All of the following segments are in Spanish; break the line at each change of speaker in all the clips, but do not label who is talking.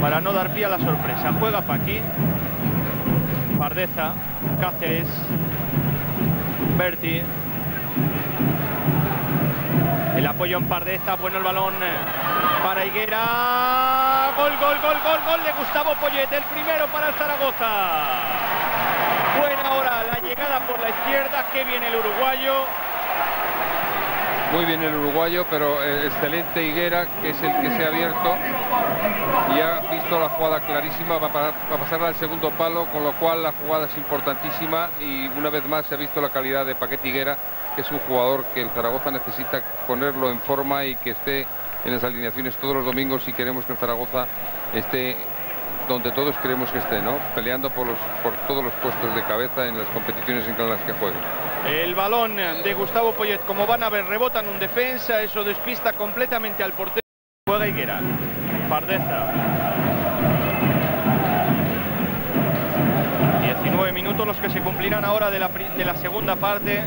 para no dar pie a la sorpresa. Juega Paqui, Pardeza, Cáceres, Berti. El apoyo en Pardeza, bueno el balón eh, para Higuera. Gol, gol, gol, gol, gol de Gustavo Poyet, el primero para Zaragoza. Buena hora la llegada por la izquierda, que viene el uruguayo.
Muy bien el uruguayo, pero eh, excelente Higuera, que es el que se ha abierto y ha visto la jugada clarísima, va a, pasar al segundo palo, con lo cual la jugada es importantísima y una vez más se ha visto la calidad de Paquete Higuera, que es un jugador que el Zaragoza necesita ponerlo en forma y que esté en las alineaciones todos los domingos si queremos que el Zaragoza esté donde todos queremos que esté, ¿no? Peleando por, los, por todos los puestos de cabeza en las competiciones en las que juegue.
El balón de Gustavo Poyet, como van a ver, rebotan un defensa, eso despista completamente al portero. Juega Higuera, Pardeza. 19 minutos los que se cumplirán ahora de la, de la segunda parte.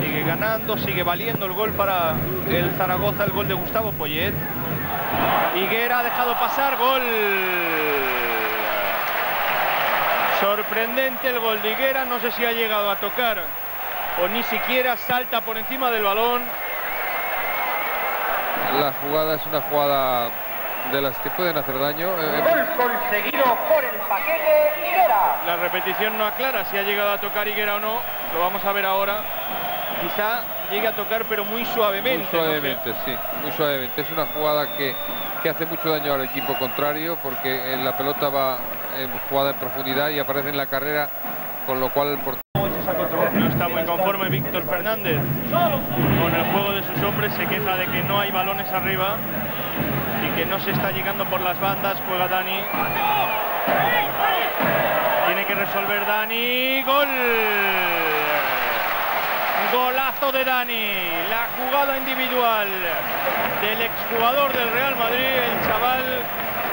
Sigue ganando, sigue valiendo el gol para el Zaragoza, el gol de Gustavo Poyet. Higuera ha dejado pasar, gol. Sorprendente el gol de Higuera, no sé si ha llegado a tocar o ni siquiera salta por encima del balón.
La jugada es una jugada de las que pueden hacer daño.
Eh, gol conseguido por el paquete Higuera.
La repetición no aclara si ha llegado a tocar Higuera o no. Lo vamos a ver ahora. Quizá llegue a tocar, pero muy suavemente.
Muy suavemente, sí, muy suavemente. Es una jugada que, que hace mucho daño al equipo contrario porque la pelota va en jugada en profundidad y aparece en la carrera, con lo cual el portero
no está muy conforme Víctor Fernández con el juego de sus hombres, se queja de que no hay balones arriba y que no se está llegando por las bandas, juega Dani. Tiene que resolver Dani, gol. Golazo de Dani, la jugada individual del exjugador del Real Madrid, el chaval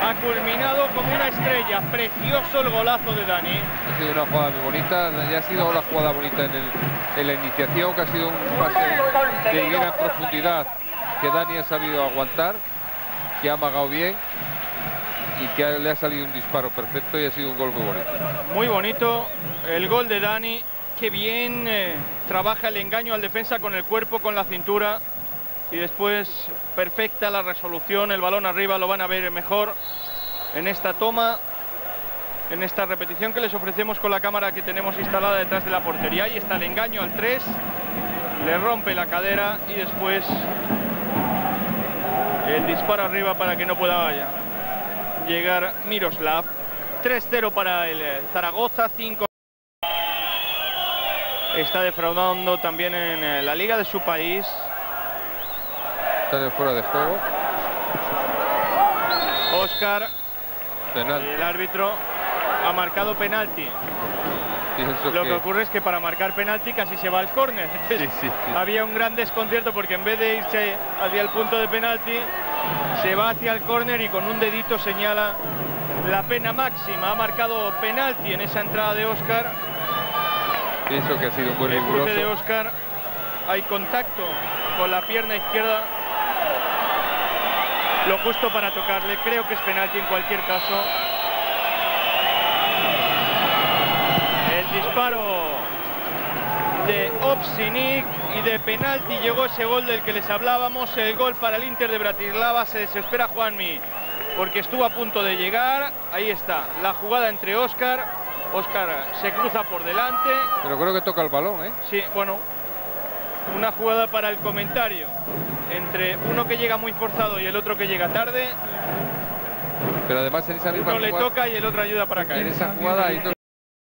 ha culminado como una estrella. Precioso el golazo de Dani.
Ha sido una jugada muy bonita, ya ha sido la jugada bonita en, la iniciación, que ha sido un pase de gran profundidad que Dani ha sabido aguantar, que ha amagado bien y que le ha salido un disparo perfecto y ha sido un gol muy bonito.
Muy bonito el gol de Dani, que bien eh, trabaja el engaño al defensa con el cuerpo, con la cintura y después perfecta la resolución, el balón arriba lo van a ver mejor en esta toma, en esta repetición que les ofrecemos con la cámara que tenemos instalada detrás de la portería. Ahí está el engaño al 3, le rompe la cadera y después el disparo arriba para que no pueda llegar Miroslav. 3-0 para el Zaragoza, 5 está defraudando también en la liga de su país
Está de fuera de juego.
Oscar. El árbitro ha marcado penalti. Lo que... ocurre es que para marcar penalti casi se va al córner. Había un gran desconcierto porque en vez de irse hacia el punto de penalti, se va hacia el córner y con un dedito señala la pena máxima. Ha marcado penalti en esa entrada de Oscar.
Pienso que ha sido muy riguroso.
de Oscar. Hay contacto con la pierna izquierda lo justo para tocarle. Creo que es penalti en cualquier caso. El disparo de Opsinic y de penalti llegó ese gol del que les hablábamos, el gol para el Inter de Bratislava, se desespera Juanmi porque estuvo a punto de llegar, ahí está, la jugada entre Oscar, Oscar se cruza por delante.
Pero creo que toca el balón, ¿eh?
Sí, bueno, una jugada para el comentario entre uno que llega muy forzado y el otro que llega tarde.
Pero además en esa misma
uno le toca y el otro ayuda para caer.
En esa jugada hay dos